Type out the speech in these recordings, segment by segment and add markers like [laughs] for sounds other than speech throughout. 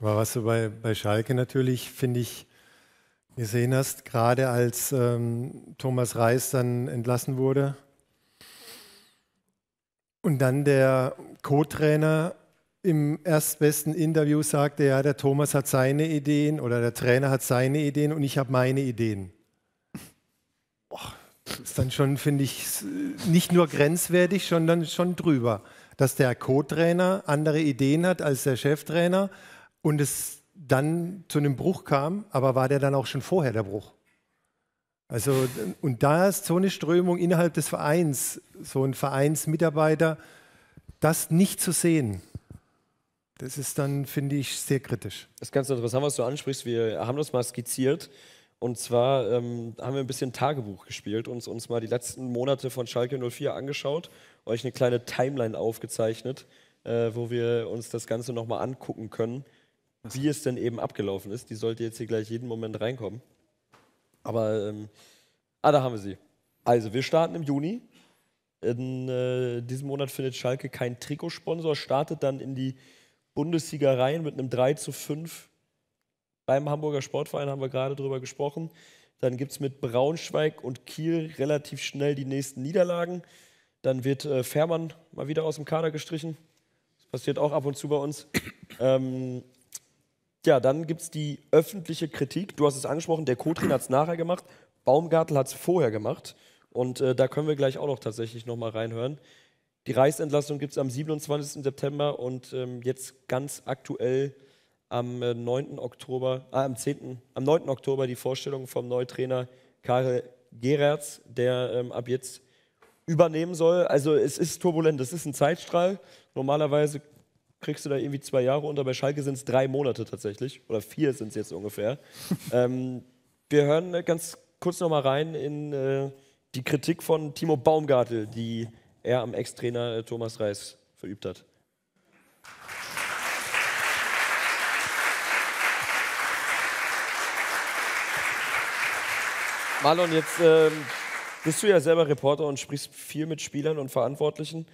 Aber was du bei, bei Schalke natürlich, finde ich, gesehen hast, gerade als ähm, Thomas Reis dann entlassen wurde und dann der Co-Trainer im erstbesten Interview sagte, ja, der Thomas hat seine Ideen oder der Trainer hat seine Ideen und ich habe meine Ideen. Boah, das ist dann schon, finde ich, nicht nur grenzwertig, sondern schon drüber, dass der Co-Trainer andere Ideen hat als der Cheftrainer und es dann zu einem Bruch kam, aber war der dann auch schon vorher der Bruch? Also, und da ist so eine Strömung innerhalb des Vereins, so ein Vereinsmitarbeiter, das nicht zu sehen, das ist dann, finde ich, sehr kritisch. Das ist ganz interessant, was du ansprichst. Wir haben das mal skizziert. Und zwar ähm, haben wir ein bisschen Tagebuch gespielt und uns mal die letzten Monate von Schalke 04 angeschaut, euch eine kleine Timeline aufgezeichnet, äh, wo wir uns das Ganze nochmal angucken können, wie es denn eben abgelaufen ist. Die sollte jetzt hier gleich jeden Moment reinkommen. Aber, ähm, ah, da haben wir sie. Also, wir starten im Juni. In äh, diesem Monat findet Schalke keinen Trikotsponsor, startet dann in die Bundesliga rein mit einem 3 zu 5 beim Hamburger Sportverein, haben wir gerade drüber gesprochen. Dann gibt es mit Braunschweig und Kiel relativ schnell die nächsten Niederlagen. Dann wird äh, Fährmann mal wieder aus dem Kader gestrichen. Das passiert auch ab und zu bei uns. Ähm, ja, dann gibt es die öffentliche Kritik. Du hast es angesprochen, der Co-Trainer hat es nachher gemacht. Baumgartel hat es vorher gemacht. Und äh, da können wir gleich auch noch tatsächlich nochmal reinhören. Die Reichsentlassung gibt es am 27. September und ähm, jetzt ganz aktuell am äh, 9. Oktober, äh, am 10., am 9. Oktober die Vorstellung vom Neutrainer Karel Gerertz, der ähm, ab jetzt übernehmen soll. Also es ist turbulent, es ist ein Zeitstrahl. Normalerweise kriegst du da irgendwie zwei Jahre unter. Bei Schalke sind es drei Monate tatsächlich. Oder vier sind es jetzt ungefähr. [laughs] ähm, wir hören äh, ganz kurz noch mal rein in äh, die Kritik von Timo Baumgartel, die er am Ex-Trainer äh, Thomas Reis verübt hat. Marlon, jetzt ähm, bist du ja selber Reporter und sprichst viel mit Spielern und Verantwortlichen.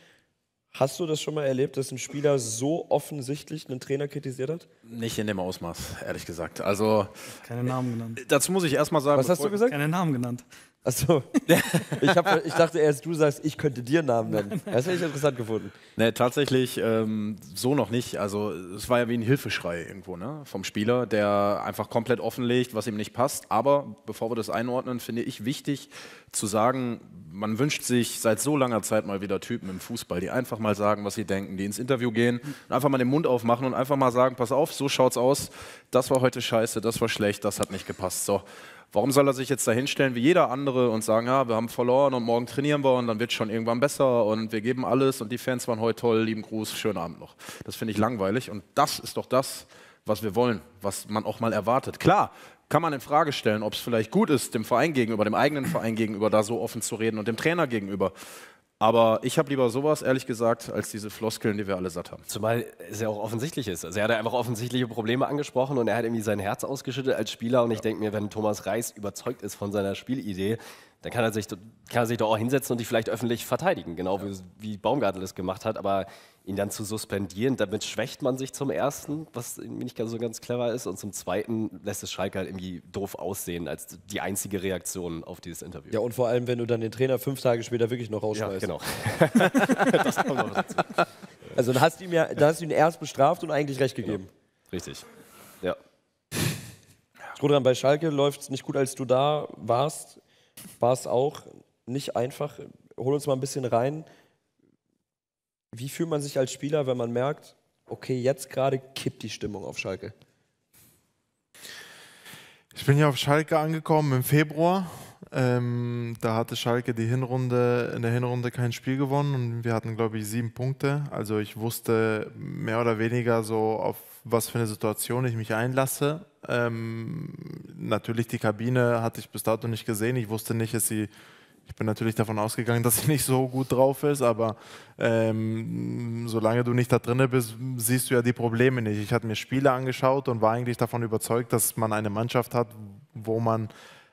Hast du das schon mal erlebt, dass ein Spieler so offensichtlich einen Trainer kritisiert hat? Nicht in dem Ausmaß, ehrlich gesagt. Also keine Namen genannt. Dazu muss ich erstmal sagen. Was hast du gesagt? Keine Namen genannt. Achso. [laughs] ich, hab, ich dachte erst, du sagst, ich könnte dir Namen nennen. Das hätte ich interessant gefunden. Nee, tatsächlich ähm, so noch nicht. Also es war ja wie ein Hilfeschrei irgendwo ne? vom Spieler, der einfach komplett offenlegt, was ihm nicht passt. Aber bevor wir das einordnen, finde ich wichtig zu sagen, man wünscht sich seit so langer Zeit mal wieder Typen im Fußball, die einfach mal sagen, was sie denken, die ins Interview gehen und einfach mal den Mund aufmachen und einfach mal sagen, pass auf, so schaut's aus, das war heute scheiße, das war schlecht, das hat nicht gepasst. So, Warum soll er sich jetzt da hinstellen wie jeder andere und sagen, ja, wir haben verloren und morgen trainieren wir und dann wird es schon irgendwann besser und wir geben alles und die Fans waren heute toll, lieben Gruß, schönen Abend noch. Das finde ich langweilig und das ist doch das, was wir wollen, was man auch mal erwartet. Klar, kann man in Frage stellen, ob es vielleicht gut ist, dem Verein gegenüber, dem eigenen Verein gegenüber, da so offen zu reden und dem Trainer gegenüber. Aber ich habe lieber sowas, ehrlich gesagt, als diese Floskeln, die wir alle satt haben. Zumal es ja auch offensichtlich ist. Also er hat einfach offensichtliche Probleme angesprochen und er hat irgendwie sein Herz ausgeschüttet als Spieler. Und ich denke mir, wenn Thomas Reis überzeugt ist von seiner Spielidee, dann kann er sich, kann er sich doch auch hinsetzen und die vielleicht öffentlich verteidigen, genau ja. wie, wie Baumgartel es gemacht hat. Aber ihn dann zu suspendieren, damit schwächt man sich zum Ersten, was nicht ganz so ganz clever ist, und zum Zweiten lässt es Schalke halt irgendwie doof aussehen, als die einzige Reaktion auf dieses Interview. Ja, und vor allem, wenn du dann den Trainer fünf Tage später wirklich noch rausschmeißt. Ja, genau. [laughs] das kommt noch dazu. Also dann hast, du ihm ja, dann hast du ihn erst bestraft und eigentlich recht gegeben. Genau. Richtig. Ja. Rudran, bei Schalke läuft es nicht gut, als du da warst. War es auch nicht einfach. Hol uns mal ein bisschen rein. Wie fühlt man sich als Spieler, wenn man merkt, okay, jetzt gerade kippt die Stimmung auf Schalke? Ich bin ja auf Schalke angekommen im Februar. Ähm, da hatte Schalke die Hinrunde, in der Hinrunde kein Spiel gewonnen und wir hatten, glaube ich, sieben Punkte. Also ich wusste mehr oder weniger so, auf was für eine Situation ich mich einlasse. Ähm, natürlich die Kabine hatte ich bis dato nicht gesehen. Ich wusste nicht, dass sie ich bin natürlich davon ausgegangen, [laughs] dass sie nicht so gut drauf ist, aber ähm, solange du nicht da drin bist, siehst du ja die Probleme nicht. Ich hatte mir Spiele angeschaut und war eigentlich davon überzeugt, dass man eine Mannschaft hat, wo man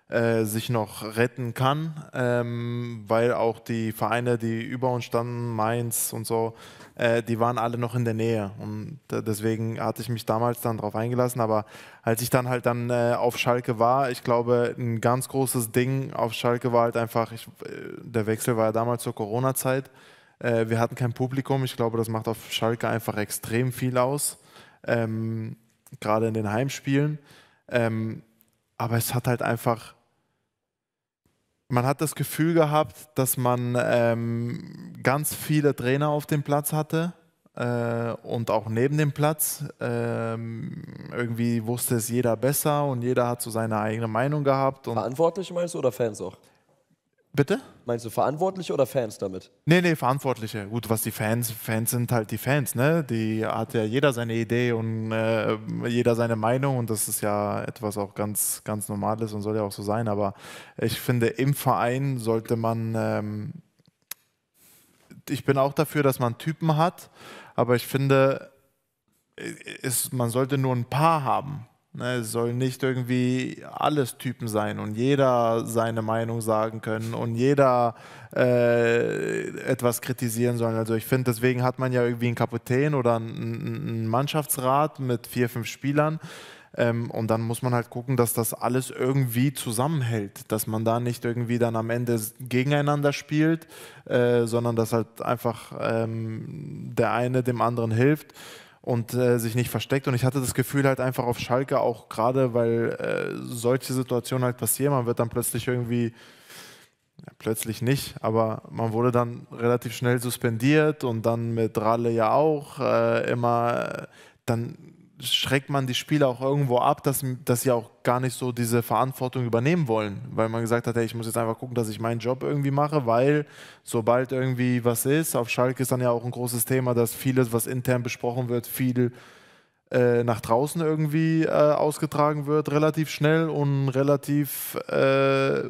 äh, sich noch retten kann, ähm, weil auch die Vereine, die über uns standen, Mainz und so, äh, die waren alle noch in der Nähe. Und deswegen hatte ich mich damals dann darauf eingelassen. Aber als ich dann halt dann äh, auf Schalke war, ich glaube, ein ganz großes Ding auf Schalke war halt einfach, ich, äh, der Wechsel war ja damals zur Corona-Zeit. Äh, wir hatten kein Publikum. Ich glaube, das macht auf Schalke einfach extrem viel aus. Ähm, gerade in den Heimspielen. Ähm, aber es hat halt einfach man hat das Gefühl gehabt, dass man ähm, ganz viele Trainer auf dem Platz hatte äh, und auch neben dem Platz. Ähm, irgendwie wusste es jeder besser und jeder hat so seine eigene Meinung gehabt. Und Verantwortliche meinst du oder Fans auch? Bitte? Meinst du Verantwortliche oder Fans damit? Nee, nee, Verantwortliche. Gut, was die Fans, Fans sind halt die Fans, ne? Die hat ja jeder seine Idee und äh, jeder seine Meinung und das ist ja etwas auch ganz, ganz Normales und soll ja auch so sein. Aber ich finde, im Verein sollte man, ähm, ich bin auch dafür, dass man Typen hat, aber ich finde, es, man sollte nur ein paar haben. Ne, es soll nicht irgendwie alles Typen sein und jeder seine Meinung sagen können und jeder äh, etwas kritisieren soll. Also ich finde, deswegen hat man ja irgendwie einen Kapitän oder einen, einen Mannschaftsrat mit vier, fünf Spielern. Ähm, und dann muss man halt gucken, dass das alles irgendwie zusammenhält, dass man da nicht irgendwie dann am Ende gegeneinander spielt, äh, sondern dass halt einfach ähm, der eine dem anderen hilft und äh, sich nicht versteckt. Und ich hatte das Gefühl halt einfach auf Schalke auch gerade, weil äh, solche Situationen halt passieren. Man wird dann plötzlich irgendwie, ja, plötzlich nicht, aber man wurde dann relativ schnell suspendiert und dann mit Ralle ja auch äh, immer, dann schreckt man die Spieler auch irgendwo ab, dass, dass sie auch gar nicht so diese Verantwortung übernehmen wollen, weil man gesagt hat, hey, ich muss jetzt einfach gucken, dass ich meinen Job irgendwie mache, weil sobald irgendwie was ist, auf Schalke ist dann ja auch ein großes Thema, dass vieles, was intern besprochen wird, viel äh, nach draußen irgendwie äh, ausgetragen wird, relativ schnell und relativ äh,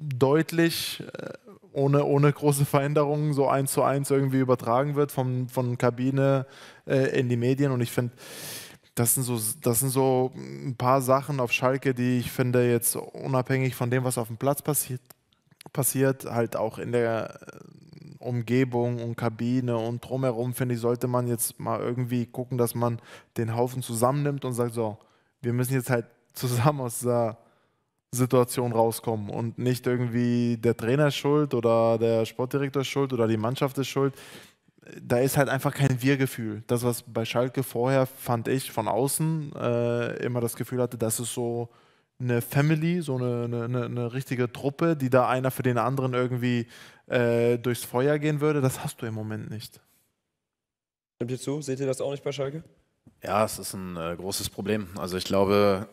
deutlich äh, ohne, ohne große Veränderungen so eins zu eins irgendwie übertragen wird von, von Kabine äh, in die Medien. Und ich finde, das sind, so, das sind so ein paar Sachen auf Schalke, die ich finde, jetzt unabhängig von dem, was auf dem Platz passiert, passiert halt auch in der äh, Umgebung und Kabine und drumherum, finde ich, sollte man jetzt mal irgendwie gucken, dass man den Haufen zusammennimmt und sagt, so, wir müssen jetzt halt [laughs] zusammen aus dieser Situation rauskommen und nicht irgendwie der Trainer ist schuld oder der Sportdirektor ist schuld oder die Mannschaft ist schuld. Da ist halt einfach kein Wir-Gefühl. Das, was bei Schalke vorher, fand ich, von außen äh, immer das Gefühl hatte, das ist so eine Family, so eine, eine, eine, richtige Truppe, die da einer für den anderen irgendwie äh, durchs Feuer gehen würde. Das hast du im Moment nicht. Stimmt ihr zu? Seht ihr das auch nicht bei Schalke? Ja, es ist ein äh, großes Problem. Also ich glaube,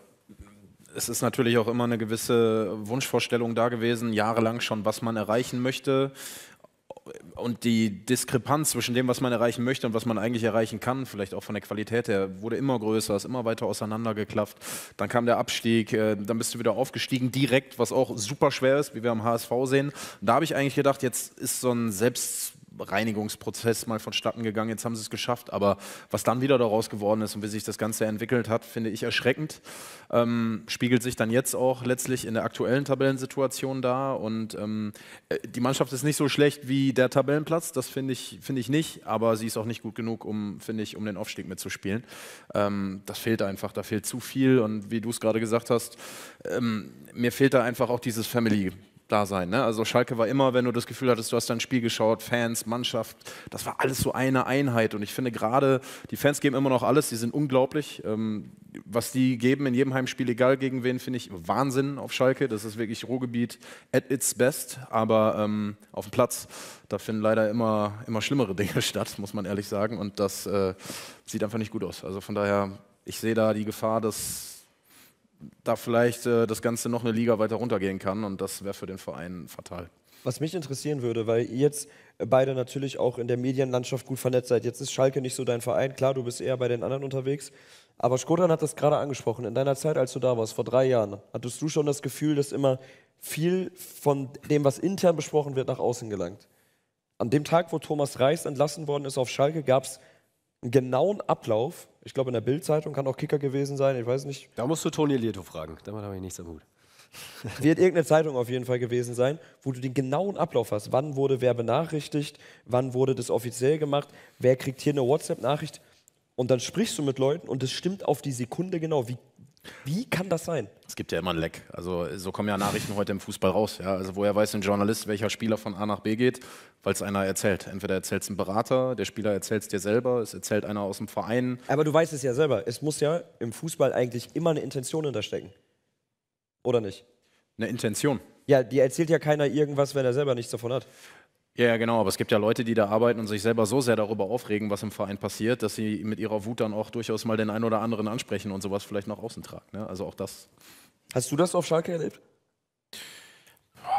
es ist natürlich auch immer eine gewisse Wunschvorstellung da gewesen, jahrelang schon, was man erreichen möchte. Und die Diskrepanz zwischen dem, was man erreichen möchte und was man eigentlich erreichen kann, vielleicht auch von der Qualität her, wurde immer größer, ist immer weiter auseinandergeklafft. Dann kam der Abstieg, äh, dann bist du wieder aufgestiegen, direkt, was auch super schwer ist, wie wir am HSV sehen. Da habe ich eigentlich gedacht, jetzt ist so ein Selbst Reinigungsprozess mal vonstatten gegangen. Jetzt haben sie es geschafft. Aber was dann wieder daraus geworden ist und wie sich das Ganze entwickelt hat, finde ich erschreckend. Ähm, spiegelt sich dann jetzt auch letztlich in der aktuellen Tabellensituation da. Und ähm, äh, die Mannschaft ist nicht so schlecht wie der Tabellenplatz. Das finde ich, find ich nicht. Aber sie ist auch nicht gut genug, um, finde ich, um den Aufstieg mitzuspielen. Ähm, das fehlt einfach. Da fehlt zu viel. Und wie du es gerade gesagt hast, ähm, mir fehlt da einfach auch dieses Family da sein. Ne? Also Schalke war immer, wenn du das Gefühl hattest, du hast dein Spiel geschaut, Fans, Mannschaft, das war alles so eine Einheit. Und ich finde gerade, die Fans geben immer noch alles, die sind unglaublich. Ähm, was die geben in jedem Heimspiel, egal gegen wen, finde ich Wahnsinn auf Schalke. Das ist wirklich Ruhrgebiet at its best. Aber ähm, auf dem Platz, da finden leider immer, immer schlimmere [laughs] Dinge statt, muss man ehrlich sagen. Und das äh, sieht einfach nicht gut aus. Also von daher, ich sehe da die Gefahr, dass da vielleicht äh, das Ganze noch eine Liga weiter runtergehen kann und das wäre für den Verein fatal. Was mich interessieren würde, weil ihr jetzt beide natürlich auch in der Medienlandschaft gut vernetzt seid. Jetzt ist Schalke nicht so dein Verein, klar, du bist eher bei den anderen unterwegs. Aber Skodran hat das gerade angesprochen. In deiner Zeit, als du da warst, vor drei Jahren, hattest du schon das Gefühl, dass immer viel von dem, was intern besprochen wird, nach außen gelangt. An dem Tag, wo Thomas Reis entlassen worden ist auf Schalke, gab es einen genauen Ablauf, ich glaube in der Bildzeitung kann auch Kicker gewesen sein, ich weiß nicht. Da musst du Toni Lieto fragen, damit habe ich nichts am Hut. [laughs] Wird irgendeine Zeitung auf jeden Fall gewesen sein, wo du den genauen Ablauf hast. Wann wurde wer benachrichtigt? Wann wurde das offiziell gemacht? Wer kriegt hier eine WhatsApp-Nachricht? Und dann sprichst du mit Leuten und es stimmt auf die Sekunde genau. Wie, wie kann das sein? Es gibt ja immer ein Leck. Also so kommen ja Nachrichten heute im Fußball raus. Ja? Also woher weiß ein Journalist, welcher Spieler von A nach B geht? Weil es einer erzählt. Entweder erzählt es ein Berater, der Spieler erzählt es dir selber, es erzählt einer aus dem Verein. Aber du weißt es ja selber. Es muss ja im Fußball eigentlich immer eine Intention hinterstecken. Oder nicht? Eine Intention. Ja, die erzählt ja keiner irgendwas, wenn er selber nichts davon hat. Ja, ja, genau, aber es gibt ja Leute, die da arbeiten und sich selber so sehr darüber aufregen, was im Verein passiert, dass sie mit ihrer Wut dann auch durchaus mal den einen oder anderen ansprechen und sowas vielleicht nach außen tragen. Ne? Also auch das. Hast du das auf Schalke erlebt?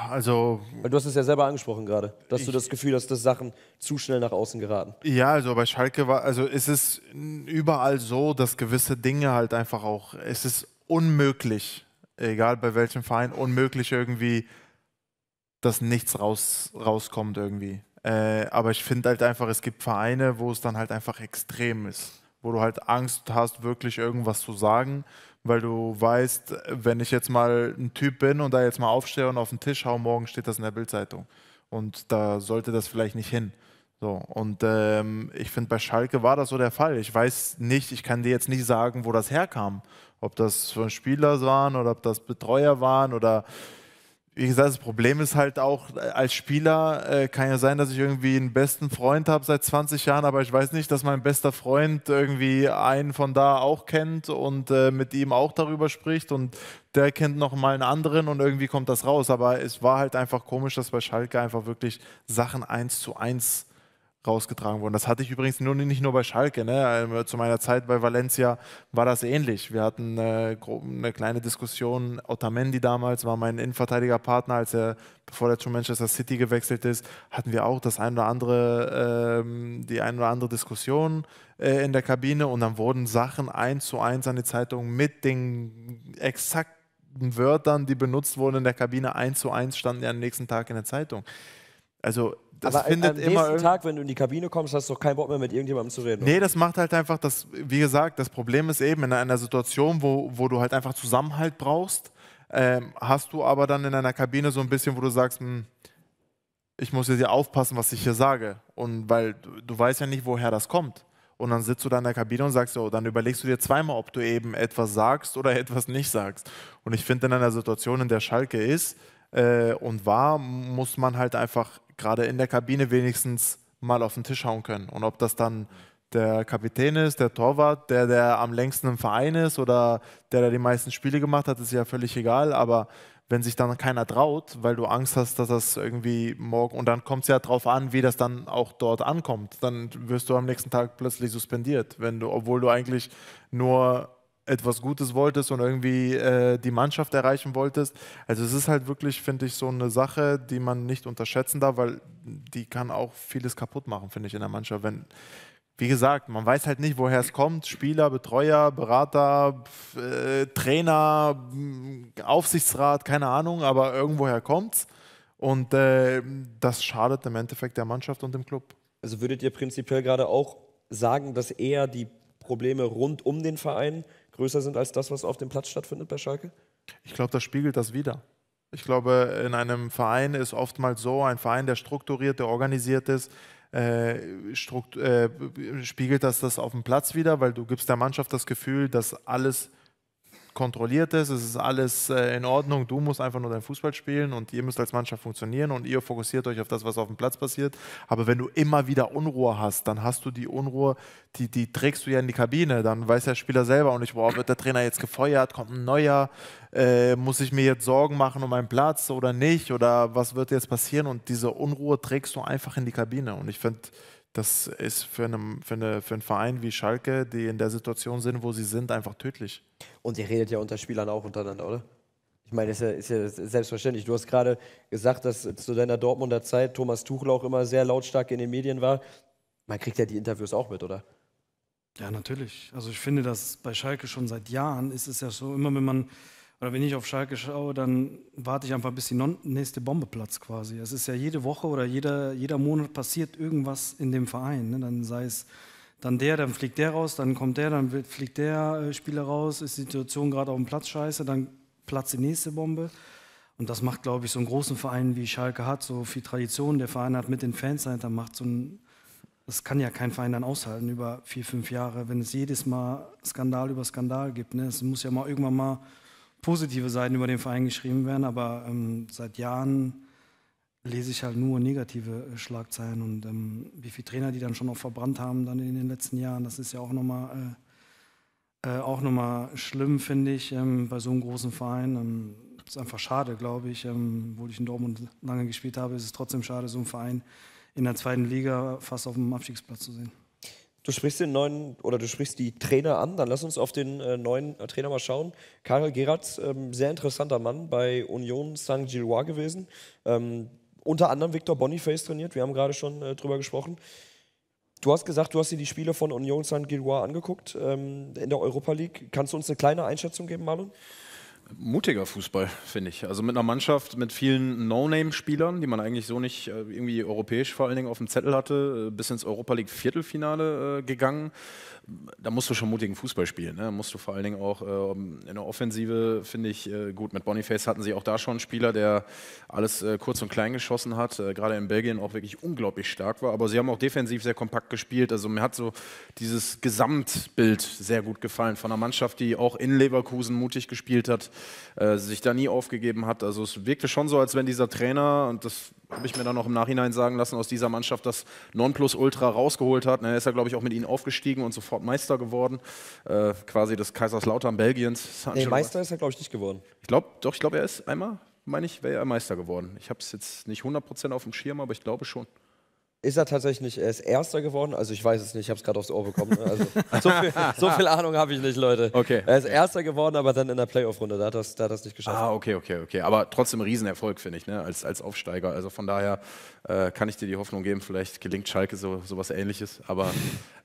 Also, Weil du hast es ja selber angesprochen gerade, dass du das Gefühl hast, dass Sachen zu schnell nach außen geraten. ja, also bei Schalke war, also ist es überall so, dass gewisse Dinge halt einfach auch, es ist unmöglich, egal bei welchem Verein, unmöglich irgendwie, dass nichts raus, rauskommt irgendwie. Äh, aber ich finde halt einfach, es gibt Vereine, wo es dann halt einfach extrem ist, wo du halt Angst hast, wirklich irgendwas zu sagen, weil du weißt, wenn ich jetzt mal ein Typ bin und da jetzt mal aufstehe und auf den Tisch hau, morgen steht das in der Bildzeitung. Und da sollte das vielleicht nicht hin. So, und ähm, ich finde, bei Schalke war das so der Fall. Ich weiß nicht, ich kann dir jetzt nicht sagen, wo das herkam. Ob das von Spieler waren oder ob das Betreuer waren oder wie gesagt, das Problem ist halt auch, äh, als Spieler äh, kann ja sein, dass ich irgendwie einen besten Freund habe seit 20 Jahren, aber ich weiß nicht, dass mein bester Freund irgendwie einen von da auch kennt und äh, mit ihm auch darüber spricht und der kennt noch mal einen anderen und irgendwie kommt das raus. Aber es war halt einfach komisch, dass bei Schalke einfach wirklich Sachen eins zu eins rausgetragen wurden. Das hatte ich übrigens nur, nicht nur bei Schalke. Ne? Ähm, Zu meiner Zeit bei Valencia war das ähnlich. Wir hatten äh, gro- eine kleine Diskussion. Otamendi damals war mein Innenverteidigerpartner, als er, bevor er zu Manchester City gewechselt ist, hatten wir auch das ein oder andere, ähm, die ein oder andere Diskussion äh, in der Kabine und dann wurden Sachen eins zu eins an die Zeitung mit den exakten Wörtern, die benutzt wurden in der Kabine, eins zu eins standen ja am nächsten Tag in der Zeitung. Also das Aber findet am immer nächsten Tag, wenn du in die Kabine kommst, hast du doch keinen Bock mehr mit irgendjemandem zu reden. Nee, das macht halt einfach das, wie gesagt, das Problem ist eben in einer Situation, wo, wo du halt einfach Zusammenhalt brauchst, ähm, hast du aber dann in einer Kabine so ein bisschen, wo du sagst, hm, ich muss jetzt hier aufpassen, was ich hier sage. Und weil du, du weißt ja nicht, woher das kommt. Und dann sitzt du da in der Kabine und sagst so, dann überlegst du dir zweimal, ob du eben etwas sagst oder [laughs] etwas nicht sagst. Und ich finde, in einer Situation, in der Schalke ist äh, und war, muss man halt einfach gerade in der Kabine wenigstens mal auf den Tisch hauen können. Und ob das dann der Kapitän ist, der Torwart, der, der am längsten im Verein ist oder der, der die meisten Spiele gemacht hat, ist ja völlig egal. Aber wenn sich dann keiner traut, weil du Angst hast, dass das irgendwie morgen, und dann kommt es ja darauf an, wie das dann auch dort ankommt, dann wirst du am nächsten Tag plötzlich suspendiert, wenn du, obwohl du eigentlich nur etwas Gutes wolltest und irgendwie äh, die Mannschaft erreichen wolltest. Also es ist halt wirklich, finde ich, so eine Sache, die man nicht unterschätzen darf, weil die kann auch vieles kaputt machen, finde ich, in der Mannschaft. Wenn, wie gesagt, man weiß halt nicht, woher es kommt. Spieler, Betreuer, Berater, äh, Trainer, mh, Aufsichtsrat, keine Ahnung, aber irgendwoher kommt's. Und äh, das schadet im Endeffekt der Mannschaft und dem Club. Also würdet ihr prinzipiell gerade auch sagen, dass eher die Probleme rund um den Verein größer sind als das, was auf dem Platz stattfindet bei Schalke? Ich glaube, das spiegelt das wieder. Ich glaube, in einem Verein ist oftmals so, ein Verein, der strukturiert, der organisiert ist, äh, äh, spiegelt das das auf dem Platz wieder, weil du gibst der Mannschaft das Gefühl, dass alles kontrolliert ist, es ist alles äh, in Ordnung, du musst einfach nur dein Fußball spielen und ihr müsst als Mannschaft funktionieren und ihr fokussiert euch auf das, was auf dem Platz passiert. Aber wenn du immer wieder Unruhe hast, dann hast du die Unruhe, die, die trägst du ja in die Kabine, dann weiß der Spieler selber auch nicht, boah, wird der Trainer jetzt gefeuert, kommt ein neuer, äh, muss ich mir jetzt Sorgen machen um meinen Platz oder nicht? Oder was wird jetzt passieren? Und diese Unruhe trägst du einfach in die Kabine. Und ich finde, das ist für, einen, für, eine, für einen Verein wie Schalke, die in der Situation sind, wo sie sind, einfach tödlich. Und ihr redet ja unter Spielern auch untereinander, oder? Ich meine, ist ja, ist ja selbstverständlich. Du hast gerade gesagt, dass zu deiner Dortmunder Zeit Thomas Tuchel auch immer sehr lautstark in den Medien war. Man kriegt ja die Interviews auch mit, oder? Ja, natürlich. Also ich finde, dass bei Schalke schon seit Jahren ist es ja so, immer wenn man, oder wenn ich auf Schalke schaue, dann warte ich einfach, bis die nächste Bombe platzt quasi. Es ist ja jede Woche oder jeder, jeder Monat passiert irgendwas in dem Verein. Ne? Dann sei es dann der, dann fliegt der raus, dann kommt der, dann fliegt der äh, Spieler raus, ist die Situation gerade auf dem Platz scheiße, dann platzt die nächste Bombe. Und das macht, glaube ich, so einen großen Verein wie Schalke hat, so viel Tradition. Der Verein hat mit den Fans dahinter macht so ein, das kann ja kein Verein dann aushalten über vier, fünf Jahre, wenn es jedes Mal Skandal über Skandal gibt. Ne? Es muss ja mal irgendwann mal positive Seiten über den Verein geschrieben werden, aber ähm, seit Jahren lese ich halt nur negative äh, Schlagzeilen und ähm, wie viele Trainer die dann schon noch verbrannt haben dann in den letzten Jahren, das ist ja auch nochmal äh, äh, auch nochmal schlimm, finde ich, ähm, bei so einem großen Verein. Ähm, ist einfach schade, glaube ich. Ähm, obwohl ich in Dortmund lange gespielt habe, ist es trotzdem schade, so einen Verein in der zweiten Liga fast auf dem Abstiegsplatz zu sehen. Du sprichst den neuen oder du sprichst die Trainer an. Dann lass uns auf den äh, neuen äh, Trainer mal schauen. Karel Geratz, ähm, sehr interessanter Mann bei Union Saint-Gillois gewesen. Ähm, unter anderem Victor Boniface trainiert. Wir haben gerade schon äh, drüber gesprochen. Du hast gesagt, du hast dir die Spiele von Union Saint-Gillois angeguckt ähm, in der Europa League. Kannst du uns eine kleine Einschätzung geben, Marlon? Mutiger Fußball, finde ich. Also mit einer Mannschaft mit vielen No-Name-Spielern, die man eigentlich so nicht äh, irgendwie europäisch vor allen Dingen auf dem Zettel hatte, äh, bis ins Europa League Viertelfinale äh, gegangen da musst du schon mutigen Fußball spielen. Ne? Musst du vor allen Dingen auch äh, in der Offensive, finde ich, äh, gut. Mit Boniface hatten sie auch da schon einen Spieler, der alles äh, kurz und klein geschossen hat, gerade in Belgien auch wirklich unglaublich stark war. Aber sie haben auch defensiv sehr kompakt gespielt. Also mir hat so dieses Gesamtbild sehr gut gefallen von einer Mannschaft, die auch in Leverkusen mutig gespielt hat, äh, sich da nie aufgegeben hat. Also es wirkte schon so, als wenn dieser Trainer, und das habe ich mir dann noch im Nachhinein sagen lassen, aus dieser Mannschaft das Nonplusultra rausgeholt hat. Er ist ja, glaube ich, auch mit ihnen aufgestiegen und sofort Meister geworden. Äh, quasi des Kaiserslautern Belgiens. Nee, Meister ist er, glaube ich, nicht geworden. Ich glaube, doch, ich glaube, er ist einmal, meine ich, wäre er Meister geworden. Ich habe es jetzt nicht 100% auf dem Schirm, aber ich glaube schon. Ist er tatsächlich. Er ist Erster geworden. Also ich weiß es nicht, ich habe es gerade aufs Ohr bekommen. Ne? Also, so, viel, so, viel, Ahnung habe ich nicht, Leute. Okay. Er ist Erster geworden, aber dann in der Playoff-Runde. Da hat er es nicht geschafft. Ah, okay, okay, okay. Aber trotzdem ein Riesenerfolg, finde ich, ne? als, als Aufsteiger. Also von daher äh, kann ich dir die Hoffnung geben, vielleicht gelingt Schalke so sowas ähnliches. Aber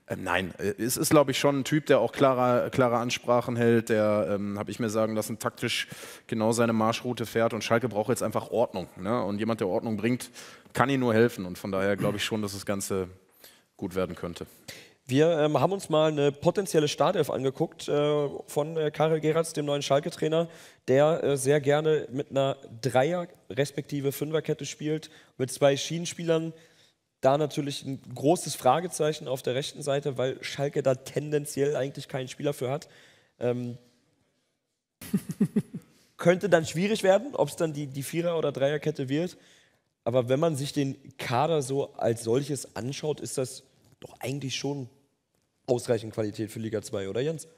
äh, nein, es ist, glaube ich, schon ein Typ, der auch klare, klare Ansprachen hält, der, ähm, habe ich mir sagen lassen, taktisch genau seine Marschroute fährt. Und Schalke braucht jetzt einfach Ordnung. Ne? Und jemand, der Ordnung bringt, kann ihm nur helfen. Und von daher glaube ich schon, dass das Ganze gut werden könnte. Wir ähm, haben uns mal eine potenzielle Startelf angeguckt äh, von äh, Karel Geratz, dem neuen Schalke-Trainer, der äh, sehr gerne mit einer Dreier- respektive Fünferkette spielt, mit zwei Schienenspielern. Da natürlich ein großes Fragezeichen auf der rechten Seite, weil Schalke da tendenziell eigentlich keinen Spieler für hat. Ähm, [laughs] könnte dann schwierig werden, ob es dann die, die Vierer- oder Dreierkette wird. Aber wenn man sich den Kader so als solches anschaut, ist das doch eigentlich schon ausreichend Qualität für Liga 2, oder Jens?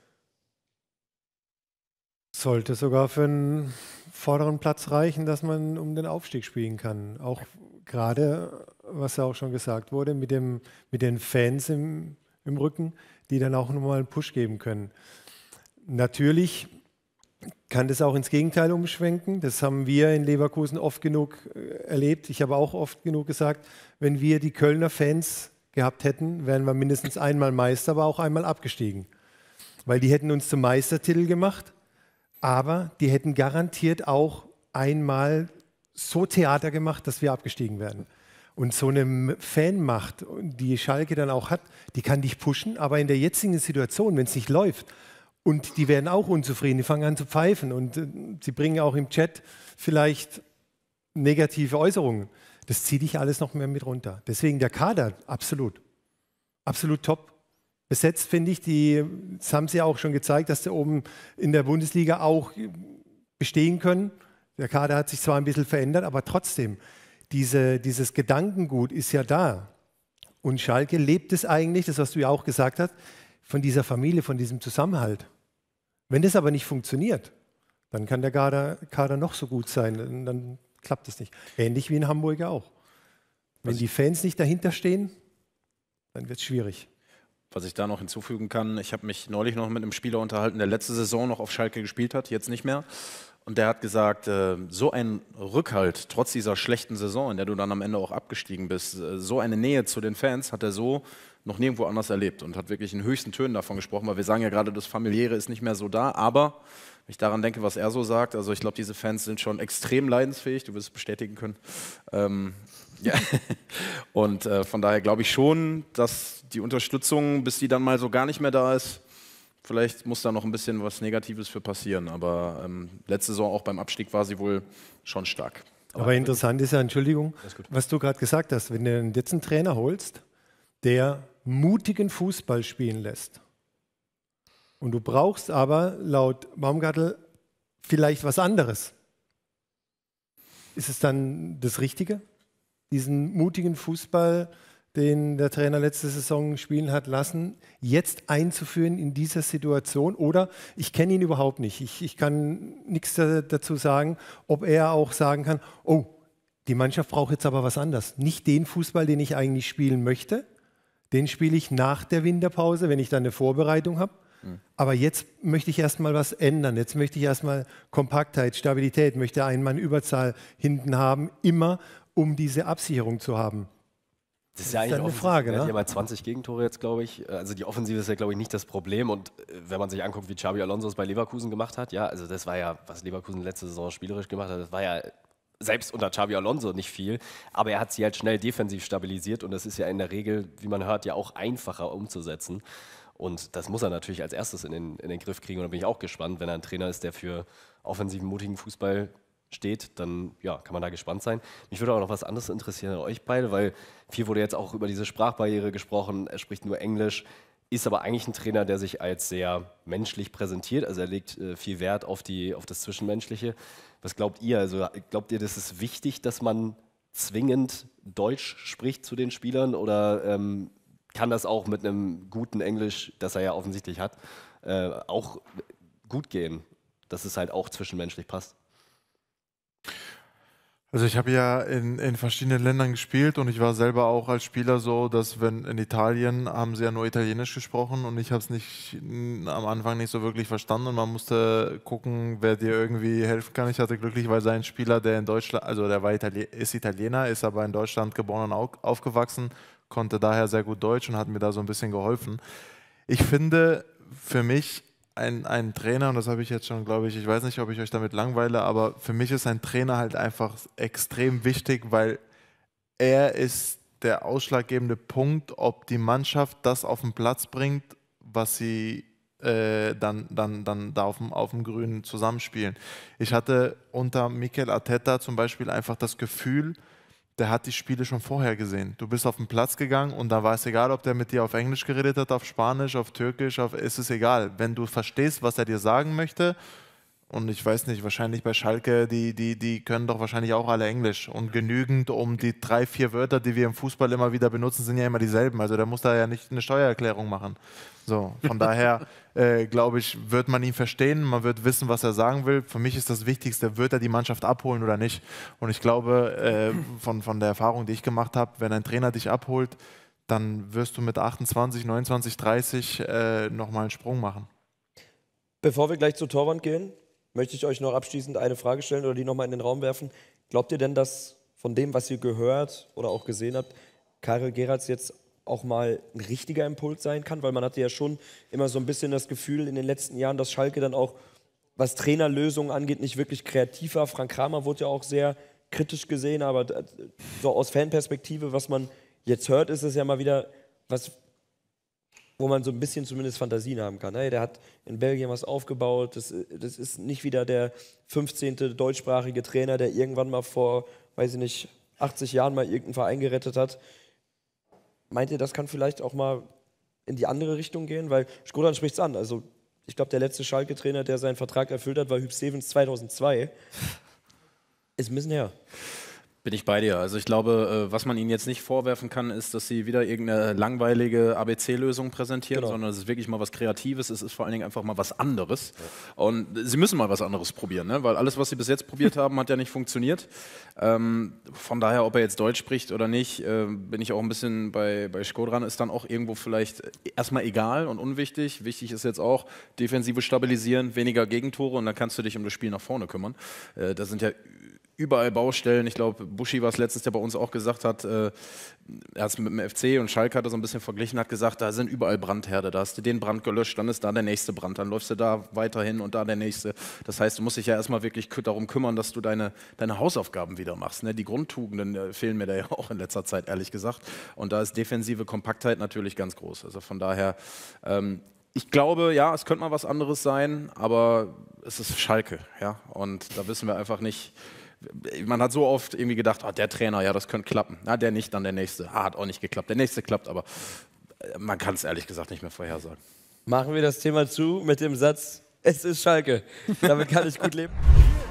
Sollte sogar für einen vorderen Platz reichen, dass man um den Aufstieg spielen kann. Auch gerade, was ja auch schon gesagt wurde, mit, dem, mit den Fans im, im Rücken, die dann auch nochmal einen Push geben können. Natürlich kann das auch ins Gegenteil umschwenken. Das haben wir in Leverkusen oft genug äh, erlebt. Ich habe auch oft genug gesagt, wenn wir die Kölner Fans gehabt hätten, wären wir mindestens einmal Meister, aber auch einmal abgestiegen. Weil die hätten uns zum Meistertitel gemacht, aber die hätten garantiert auch einmal so Theater gemacht, dass wir abgestiegen werden. Und so eine Fanmacht, die Schalke dann auch hat, die kann dich pushen, aber in der jetzigen Situation, wenn es nicht läuft, und die werden auch unzufrieden, die fangen an zu pfeifen und äh, sie bringen auch im Chat vielleicht negative Äußerungen. Das zieht dich alles noch mehr mit runter. Deswegen der Kader, absolut. Absolut top. Besetzt finde ich, die, das haben sie auch schon gezeigt, dass sie oben in der Bundesliga auch bestehen können. Der Kader hat sich zwar ein bisschen verändert, aber trotzdem, diese, dieses Gedankengut ist ja da. Und Schalke lebt es eigentlich, das was du ja auch gesagt hast, von dieser Familie, von diesem Zusammenhalt. Wenn das aber nicht funktioniert, dann kann der Kader, Kader noch so gut sein, dann klappt es nicht. Ähnlich wie in Hamburg auch. Wenn die Fans nicht dahinter stehen, dann wird es schwierig. Was ich da noch hinzufügen kann, ich habe mich neulich noch mit einem Spieler unterhalten, der letzte Saison noch auf Schalke gespielt hat, jetzt nicht mehr. Und der hat gesagt, äh, so ein Rückhalt, trotz dieser schlechten Saison, in der du dann am Ende auch abgestiegen bist, äh, so eine Nähe zu den Fans hat er so noch nirgendwo anders erlebt und hat wirklich in höchsten Tönen davon gesprochen, weil wir sagen ja gerade, das Familiäre ist nicht mehr so da, aber wenn ich daran denke, was er so sagt, also ich glaube, diese Fans sind schon extrem leidensfähig, du wirst es bestätigen können. Ähm, ja. [laughs] Und äh, von daher glaube ich schon, dass die Unterstützung, bis die dann mal so gar nicht mehr da ist, Vielleicht muss da noch ein bisschen was Negatives für passieren. Aber ähm, letzte Saison auch beim Abstieg war sie wohl schon stark. Aber interessant ist ja, Entschuldigung, was du gerade gesagt hast, wenn du jetzt einen Trainer holst, der mutigen Fußball spielen lässt. Und du brauchst aber laut Baumgartel vielleicht was anderes. Ist es dann das Richtige, diesen mutigen Fußball, den der Trainer letzte Saison spielen hat lassen, jetzt einzuführen in dieser Situation? Oder ich kenne ihn überhaupt nicht. Ich, ich kann nichts da, dazu sagen, ob er auch sagen kann, oh, die Mannschaft braucht jetzt aber was anderes. Nicht den Fußball, den ich eigentlich spielen möchte. Den spiele ich nach der Winterpause, wenn ich dann eine Vorbereitung habe. Aber jetzt möchte ich erstmal was ändern. Jetzt möchte ich erstmal Kompaktheit, Stabilität, möchte einen Mann Überzahl hinten haben, immer um diese Absicherung zu haben. Das ist ja eigentlich eine. Frage, ne? ja mal 20 Gegentore jetzt, glaube ich. Also die Offensive ist ja, glaube ich, nicht das Problem. Und äh, wenn man sich anguckt, wie Xabi Alonso es bei Leverkusen gemacht hat, ja, also das war ja, was Leverkusen letzte Saison spielerisch gemacht hat, das war ja selbst unter Xabi Alonso nicht viel. Aber er hat sie halt schnell defensiv stabilisiert und das ist ja in der Regel, wie man hört, ja auch einfacher umzusetzen. Und das muss er natürlich als erstes in den, in den Griff kriegen. Und da bin ich auch gespannt, wenn er ein Trainer ist, der für offensiven, mutigen Fußball steht, dann ja, kann man da gespannt sein. Mich würde auch noch was anderes interessieren an euch beide, weil viel wurde jetzt auch über diese Sprachbarriere gesprochen. Er spricht nur Englisch, ist aber eigentlich ein Trainer, der sich als sehr menschlich präsentiert. Also er legt äh, viel Wert auf, die, auf das Zwischenmenschliche. Was glaubt ihr? Also glaubt ihr, das ist wichtig, dass man zwingend Deutsch spricht zu den Spielern oder ähm, kann das auch mit einem guten Englisch, das er ja offensichtlich hat, äh, auch gut gehen, dass es halt auch zwischenmenschlich passt? Also ich habe ja in, in verschiedenen Ländern gespielt und ich war selber auch als Spieler so, dass wenn in Italien haben sie ja nur Italienisch gesprochen und ich habe es nicht am Anfang nicht so wirklich verstanden und man musste gucken, wer dir irgendwie helfen kann. Ich hatte glücklicherweise einen Spieler, der in Deutschland, also der war Itali ist Italiener, ist aber in Deutschland geboren und au- aufgewachsen, konnte daher sehr gut Deutsch und hat mir da so ein bisschen geholfen. Ich finde für mich ein, ein Trainer, und das habe ich jetzt schon, glaube ich, ich weiß nicht, ob ich euch damit langweile, aber für mich ist ein Trainer halt einfach extrem wichtig, weil er ist der ausschlaggebende Punkt, ob die Mannschaft das auf den Platz bringt, was sie äh, dann, dann, dann da auf dem, auf dem Grünen zusammenspielen. Ich hatte unter Mikel Arteta zum Beispiel einfach das Gefühl, der hat die Spiele schon vorher gesehen. Du bist auf den Platz gegangen und da war es egal, ob der mit dir auf Englisch geredet hat, auf Spanisch, auf Türkisch, auf, ist es egal. Wenn du verstehst, was er dir sagen möchte, und ich weiß nicht, wahrscheinlich bei Schalke, die, die, die können doch wahrscheinlich auch alle Englisch. Und genügend, um die drei, vier Wörter, die wir im Fußball immer wieder benutzen, sind ja immer dieselben. Also der muss da ja nicht eine Steuererklärung machen. So, von daher äh, glaube ich, wird man ihn verstehen, man wird wissen, was er sagen will. Für mich ist das Wichtigste, wird er die Mannschaft abholen oder nicht. Und ich glaube, äh, von, von der Erfahrung, die ich gemacht habe, wenn ein Trainer dich abholt, dann wirst du mit 28, 29, 30 äh, nochmal einen Sprung machen. Bevor wir gleich zur Torwand gehen, möchte ich euch noch abschließend eine Frage stellen oder die nochmal in den Raum werfen. Glaubt ihr denn, dass von dem, was ihr gehört oder auch gesehen habt, Karel Geratz jetzt auch mal ein richtiger Impuls sein kann? Weil man hatte ja schon immer so ein bisschen das Gefühl in den letzten Jahren, dass Schalke dann auch, was Trainerlösungen angeht, nicht wirklich kreativ war. Frank Kramer wurde ja auch sehr kritisch gesehen, aber so aus Fanperspektive, was man jetzt hört, ist es ja mal wieder was, wo man so ein bisschen zumindest Fantasien haben kann. Der hat in Belgien was aufgebaut. Das, das ist nicht wieder der 15. deutschsprachige Trainer, der irgendwann mal vor, weiß ich nicht, 80 Jahren mal irgendeinen Verein gerettet hat. Meint ihr, das kann vielleicht auch mal in die andere Richtung gehen? Weil Skodan spricht es an. Also, ich glaube, der letzte Schalke-Trainer, der seinen Vertrag erfüllt hat, war Hüb Stevens 2002. [laughs] Ist ein bisschen her. Bin ich bei dir. Also ich glaube, äh, was man ihnen jetzt nicht vorwerfen kann, ist, dass sie wieder irgendeine langweilige ABC-Lösung präsentieren, Genau. sondern es ist wirklich mal was Kreatives, es ist vor allen Dingen einfach mal was anderes. Und sie müssen mal was anderes probieren, ne? weil alles, was sie bis jetzt probiert haben, hat ja nicht funktioniert. Ähm, von daher, ob er jetzt Deutsch spricht oder nicht, äh, bin ich auch ein bisschen bei, bei Skodran, ist dann auch irgendwo vielleicht erstmal egal und unwichtig. Wichtig ist jetzt auch, Defensive stabilisieren, weniger Gegentore und dann kannst du dich um das Spiel nach vorne kümmern. Äh, da sind ja überall Baustellen. Ich glaube, Buschi war es letztes Jahr bei uns auch gesagt hat, äh, er hat es mit dem FC und Schalke hat er so ein bisschen verglichen, hat gesagt, da sind überall Brandherde. Da hast du den Brand gelöscht, dann ist da der nächste Brand, dann läufst du da weiterhin und da der nächste. Das heißt, du musst dich ja erstmal wirklich darum kümmern, dass du deine, deine Hausaufgaben wieder machst. Ne? Die Grundtugenden äh, fehlen mir da ja [laughs] auch in letzter Zeit, ehrlich gesagt. Und da ist defensive Kompaktheit natürlich ganz groß. Also von daher, ähm, Ich glaube, ja, es könnte mal was anderes sein, aber es ist Schalke, ja. Und da wissen wir einfach nicht. Man hat so oft irgendwie gedacht, ah, der Trainer, ja, das könnte klappen. Na, der nicht, dann der nächste. Ah, hat auch nicht geklappt. Der nächste klappt, aber äh, man kann es ehrlich gesagt nicht mehr vorhersagen. Machen wir das Thema zu mit dem Satz, es ist Schalke. Damit kann ich gut leben. [laughs]